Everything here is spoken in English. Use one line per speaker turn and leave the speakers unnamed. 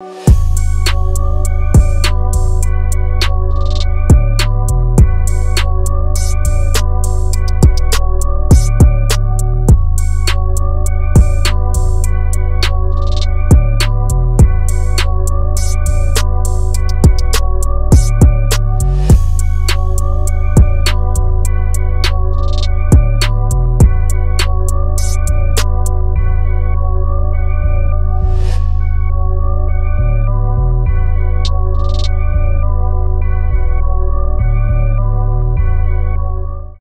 you